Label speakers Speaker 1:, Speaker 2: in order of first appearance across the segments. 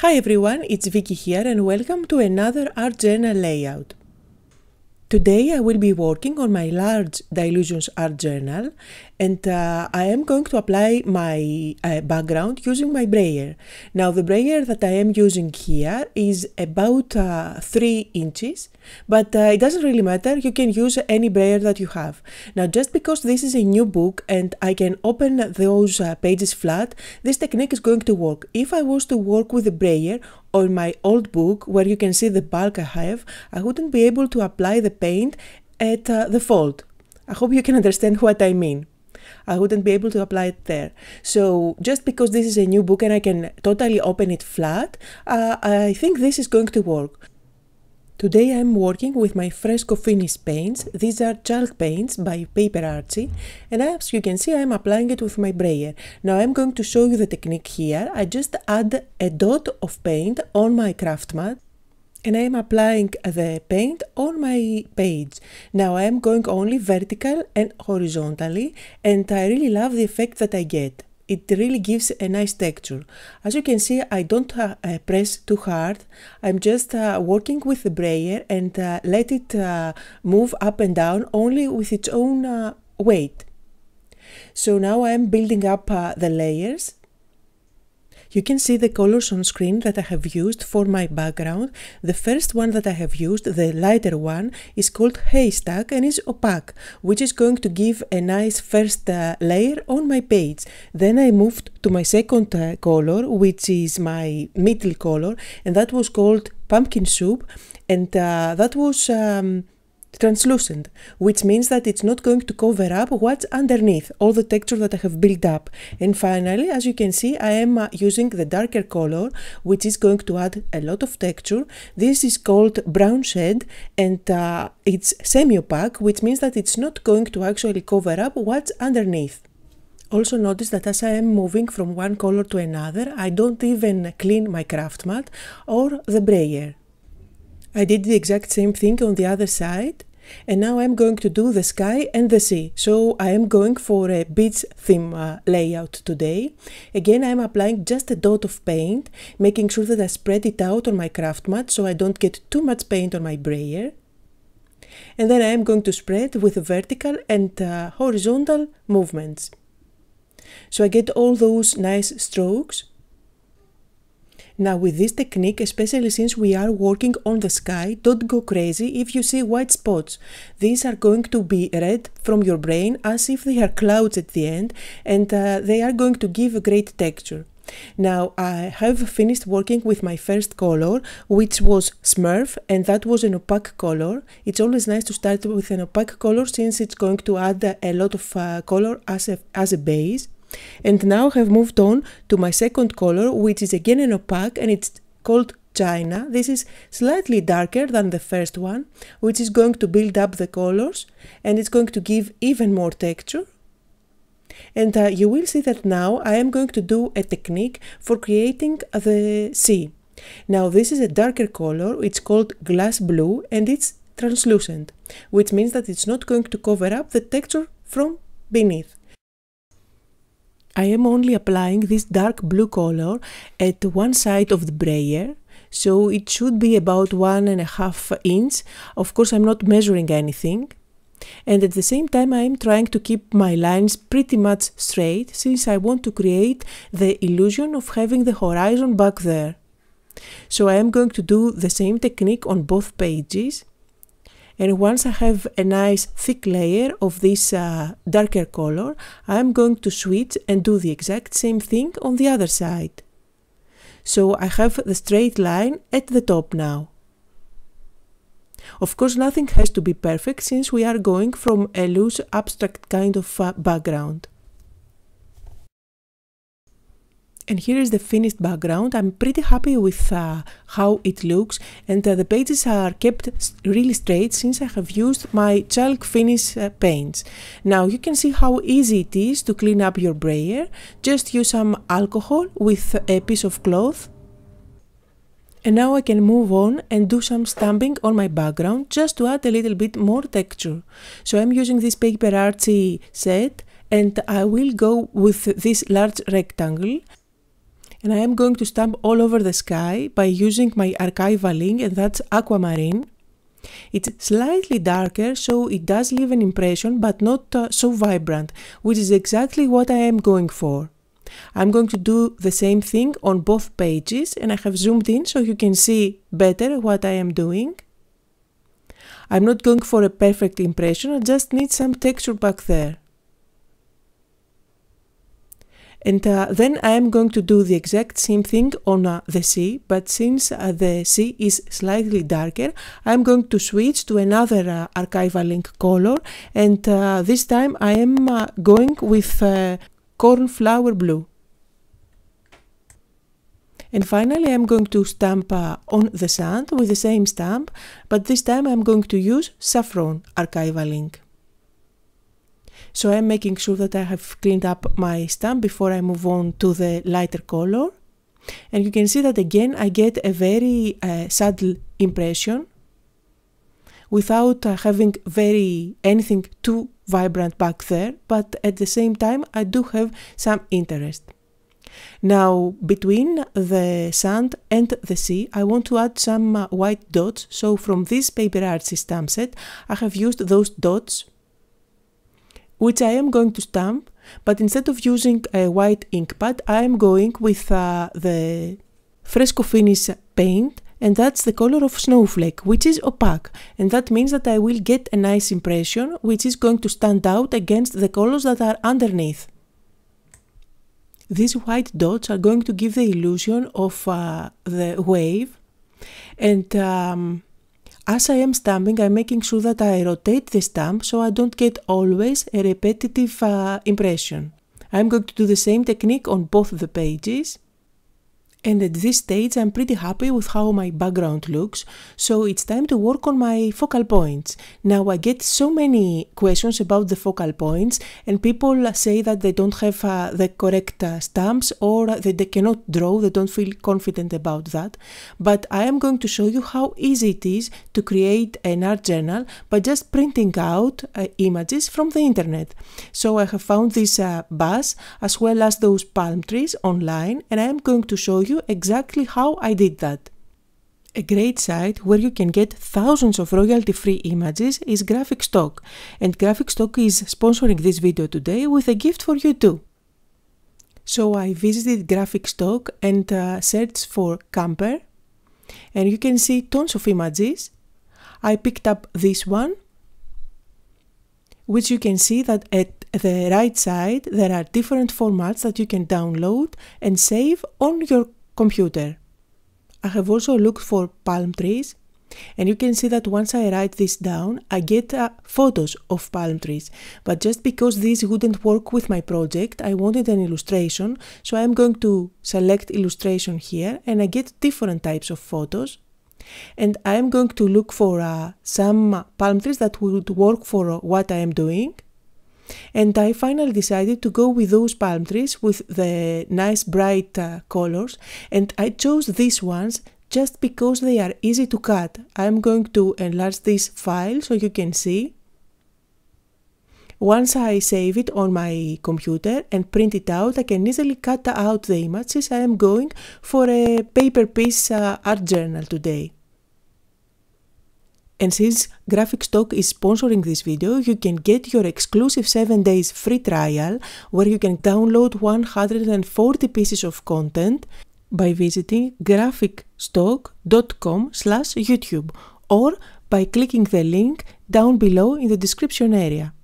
Speaker 1: Hi everyone, it's Vicky here and welcome to another art journal layout. Today I will be working on my large Dylusions art journal and uh, I am going to apply my uh, background using my brayer. Now the brayer that I am using here is about uh, 3 inches but uh, it doesn't really matter, you can use any brayer that you have. Now just because this is a new book and I can open those uh, pages flat, this technique is going to work. If I was to work with a brayer on my old book where you can see the bulk I have, I wouldn't be able to apply the paint at uh, the fold. I hope you can understand what I mean. I wouldn't be able to apply it there. So just because this is a new book and I can totally open it flat, uh, I think this is going to work. Today I'm working with my Fresco Finish paints. These are chalk paints by Paper Artsy and as you can see I'm applying it with my brayer. Now I'm going to show you the technique here. I just add a dot of paint on my craft mat and I am applying the paint on my page. Now I am going only vertical and horizontally and I really love the effect that I get it really gives a nice texture. As you can see, I don't uh, uh, press too hard. I'm just uh, working with the brayer and uh, let it uh, move up and down only with its own uh, weight. So now I'm building up the layers you can see the colors on screen that I have used for my background. The first one that I have used, the lighter one, is called Haystack and is opaque, which is going to give a nice first uh, layer on my page. Then I moved to my second uh, color, which is my middle color, and that was called Pumpkin Soup, and uh, that was... Um, translucent, which means that it's not going to cover up what's underneath, all the texture that I have built up. And finally, as you can see, I am uh, using the darker color, which is going to add a lot of texture. This is called Brown Shed and uh, it's semi-opaque, which means that it's not going to actually cover up what's underneath. Also notice that as I am moving from one color to another, I don't even clean my craft mat or the brayer. I did the exact same thing on the other side and now I'm going to do the sky and the sea. So I am going for a beach theme uh, layout today. Again, I'm applying just a dot of paint, making sure that I spread it out on my craft mat so I don't get too much paint on my brayer. And then I am going to spread with vertical and uh, horizontal movements. So I get all those nice strokes now with this technique, especially since we are working on the sky, don't go crazy if you see white spots. These are going to be read from your brain as if they are clouds at the end and uh, they are going to give a great texture. Now I have finished working with my first color which was Smurf and that was an opaque color. It's always nice to start with an opaque color since it's going to add a lot of uh, color as a, as a base. And now I have moved on to my second color, which is again an opaque and it's called China. This is slightly darker than the first one, which is going to build up the colors and it's going to give even more texture. And uh, you will see that now I am going to do a technique for creating the sea. Now this is a darker color, it's called glass blue and it's translucent, which means that it's not going to cover up the texture from beneath. I am only applying this dark blue color at one side of the brayer so it should be about one and a half inch. Of course I'm not measuring anything and at the same time I am trying to keep my lines pretty much straight since I want to create the illusion of having the horizon back there. So I am going to do the same technique on both pages and once I have a nice thick layer of this uh, darker color, I'm going to switch and do the exact same thing on the other side. So I have the straight line at the top now. Of course nothing has to be perfect since we are going from a loose abstract kind of uh, background. And here is the finished background. I'm pretty happy with uh, how it looks and uh, the pages are kept really straight since I have used my chalk finish uh, paints. Now you can see how easy it is to clean up your brayer. Just use some alcohol with a piece of cloth. And now I can move on and do some stamping on my background just to add a little bit more texture. So I'm using this Paper Artsy set and I will go with this large rectangle And I am going to stamp all over the sky by using my archival ink and that's aquamarine. It's slightly darker so it does leave an impression but not uh, so vibrant, which is exactly what I am going for. I'm going to do the same thing on both pages and I have zoomed in so you can see better what I am doing. I'm not going for a perfect impression, I just need some texture back there. And uh, then I am going to do the exact same thing on uh, the sea, but since uh, the sea is slightly darker, I'm going to switch to another uh, archival ink color and uh, this time I am uh, going with cornflower blue. And finally I'm going to stamp on the sand with the same stamp, but this time I'm going to use saffron archival ink. So I'm making sure that I have cleaned up my stamp before I move on to the lighter color. And you can see that again I get a very uh, subtle impression without uh, having very anything too vibrant back there, but at the same time I do have some interest. Now between the sand and the sea I want to add some uh, white dots so from this Paper Artsy stamp set I have used those dots which I am going to stamp, but instead of using a white ink pad, I am going with uh, the Fresco Finish paint and that's the color of snowflake, which is opaque, and that means that I will get a nice impression which is going to stand out against the colors that are underneath. These white dots are going to give the illusion of uh, the wave and um, as I am stamping, I'm making sure that I rotate the stamp so I don't get always a repetitive uh, impression. I'm going to do the same technique on both the pages. And at this stage I'm pretty happy with how my background looks, so it's time to work on my focal points. Now I get so many questions about the focal points and people say that they don't have uh, the correct uh, stamps or that they cannot draw, they don't feel confident about that. But I am going to show you how easy it is to create an art journal by just printing out uh, images from the internet. So I have found this uh, bus as well as those palm trees online and I am going to show you you exactly how I did that. A great site where you can get thousands of royalty-free images is Graphicstock, and Graphicstock is sponsoring this video today with a gift for you too. So I visited Graphicstock and uh, searched for camper, and you can see tons of images. I picked up this one, which you can see that at the right side there are different formats that you can download and save on your computer. I have also looked for palm trees and you can see that once I write this down, I get uh, photos of palm trees. But just because these wouldn't work with my project, I wanted an illustration. So I'm going to select illustration here and I get different types of photos. And I'm going to look for uh, some palm trees that would work for what I am doing and I finally decided to go with those palm trees with the nice bright uh, colors and I chose these ones just because they are easy to cut. I'm going to enlarge this file so you can see. Once I save it on my computer and print it out, I can easily cut out the images. I am going for a paper piece uh, art journal today. And since Graphicstock is sponsoring this video, you can get your exclusive 7 days free trial where you can download 140 pieces of content by visiting graphicstock.com slash YouTube or by clicking the link down below in the description area.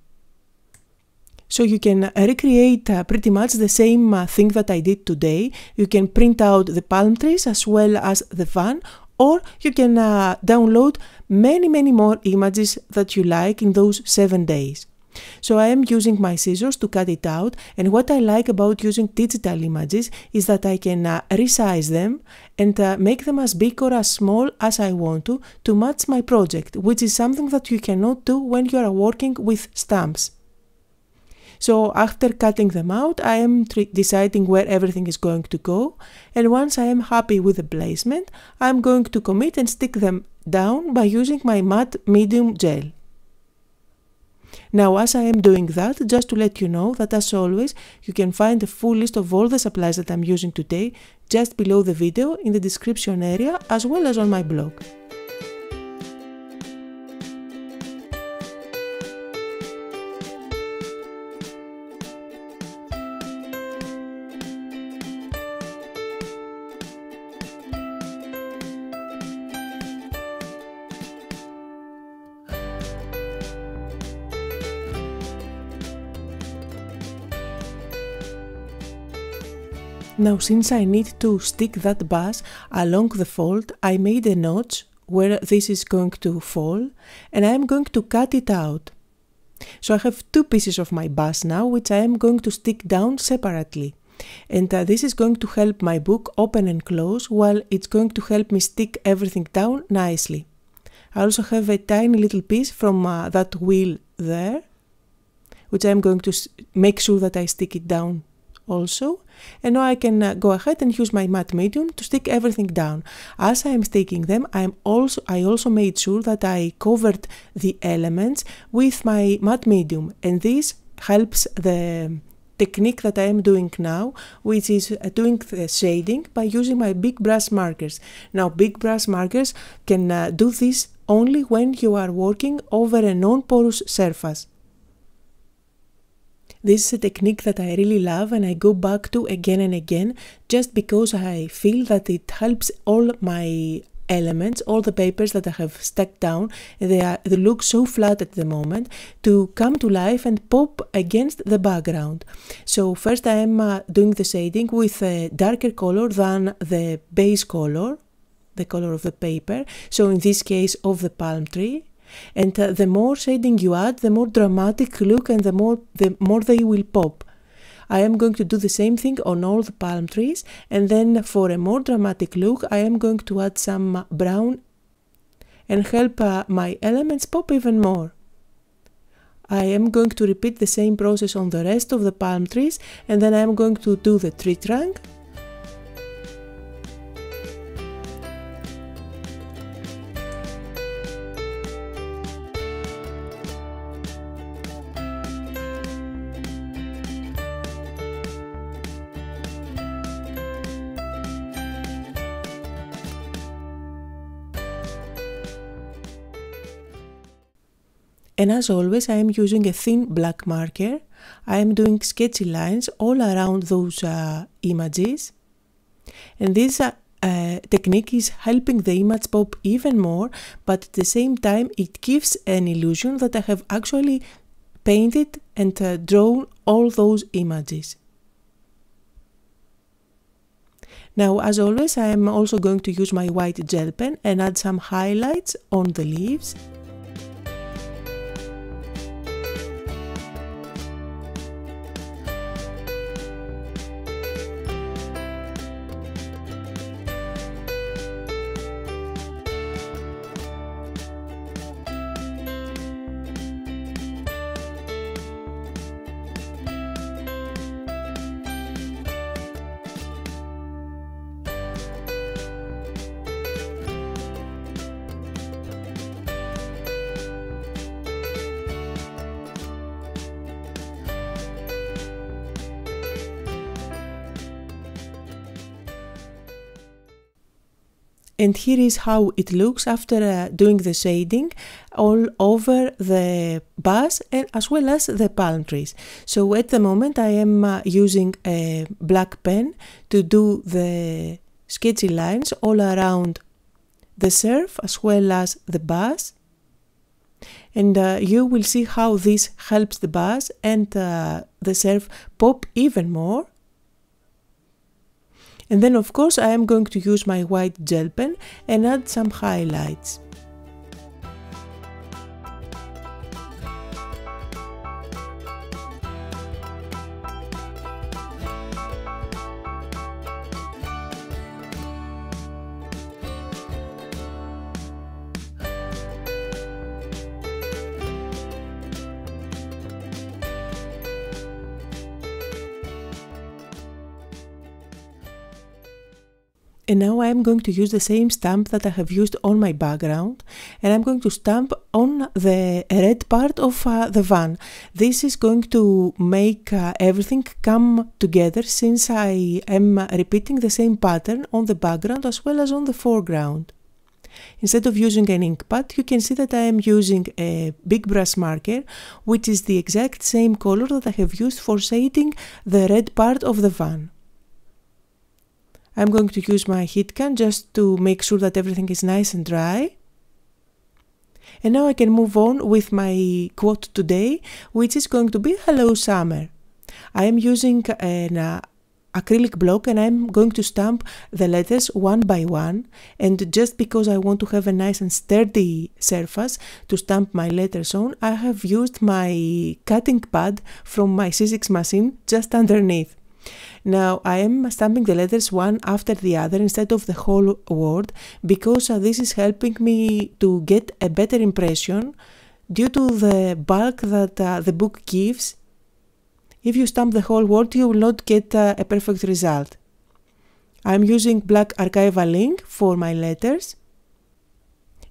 Speaker 1: So you can recreate uh, pretty much the same uh, thing that I did today. You can print out the palm trees as well as the van or you can uh, download many many more images that you like in those 7 days. So I am using my scissors to cut it out and what I like about using digital images is that I can uh, resize them and uh, make them as big or as small as I want to to match my project which is something that you cannot do when you are working with stamps. So after cutting them out, I am deciding where everything is going to go. And once I am happy with the placement, I'm going to commit and stick them down by using my matte medium gel. Now as I am doing that, just to let you know that as always, you can find a full list of all the supplies that I'm using today just below the video in the description area as well as on my blog. Now since I need to stick that bus along the fold, I made a notch where this is going to fall and I am going to cut it out. So I have two pieces of my bus now which I am going to stick down separately. And uh, this is going to help my book open and close while it's going to help me stick everything down nicely. I also have a tiny little piece from uh, that wheel there which I'm going to make sure that I stick it down also and now I can uh, go ahead and use my matte medium to stick everything down. As I am sticking them, I am also I also made sure that I covered the elements with my matte medium and this helps the technique that I am doing now, which is uh, doing the shading by using my big brush markers. Now big brush markers can uh, do this only when you are working over a non-porous surface. This is a technique that I really love and I go back to again and again just because I feel that it helps all my elements, all the papers that I have stuck down, they, are, they look so flat at the moment, to come to life and pop against the background. So first I am uh, doing the shading with a darker color than the base color, the color of the paper, so in this case of the palm tree. And uh, the more shading you add, the more dramatic look and the more, the more they will pop. I am going to do the same thing on all the palm trees and then for a more dramatic look I am going to add some brown and help uh, my elements pop even more. I am going to repeat the same process on the rest of the palm trees and then I am going to do the tree trunk And as always, I am using a thin black marker. I am doing sketchy lines all around those uh, images. And this uh, uh, technique is helping the image pop even more, but at the same time, it gives an illusion that I have actually painted and uh, drawn all those images. Now, as always, I am also going to use my white gel pen and add some highlights on the leaves. And here is how it looks after uh, doing the shading all over the bus and as well as the palm trees. So at the moment I am uh, using a black pen to do the sketchy lines all around the surf as well as the bus and uh, you will see how this helps the bus and uh, the surf pop even more and then of course I am going to use my white gel pen and add some highlights. And now I am going to use the same stamp that I have used on my background and I'm going to stamp on the red part of uh, the van. This is going to make uh, everything come together since I am repeating the same pattern on the background as well as on the foreground. Instead of using an ink pad, you can see that I am using a big brush marker, which is the exact same color that I have used for shading the red part of the van. I'm going to use my heat gun just to make sure that everything is nice and dry. And now I can move on with my quote today, which is going to be Hello Summer. I am using an uh, acrylic block and I'm going to stamp the letters one by one and just because I want to have a nice and sturdy surface to stamp my letters on I have used my cutting pad from my Sizzix machine just underneath. Now I am stamping the letters one after the other instead of the whole word because uh, this is helping me to get a better impression due to the bulk that uh, the book gives. If you stamp the whole word you will not get uh, a perfect result. I'm using black archival ink for my letters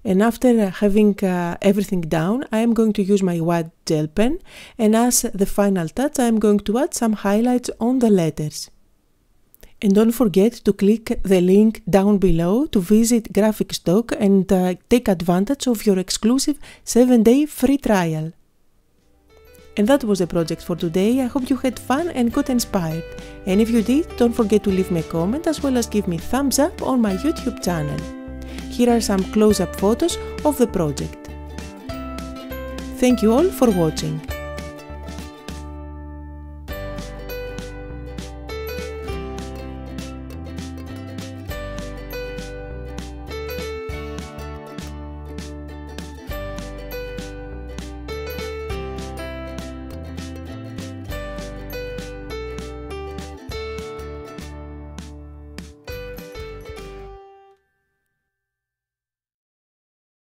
Speaker 1: and after having uh, everything down, I am going to use my white gel pen and as the final touch, I am going to add some highlights on the letters. And don't forget to click the link down below to visit Graphicstock and uh, take advantage of your exclusive 7-day free trial. And that was the project for today. I hope you had fun and got inspired. And if you did, don't forget to leave me a comment as well as give me thumbs up on my YouTube channel. Here are some close-up photos of the project. Thank you all for watching.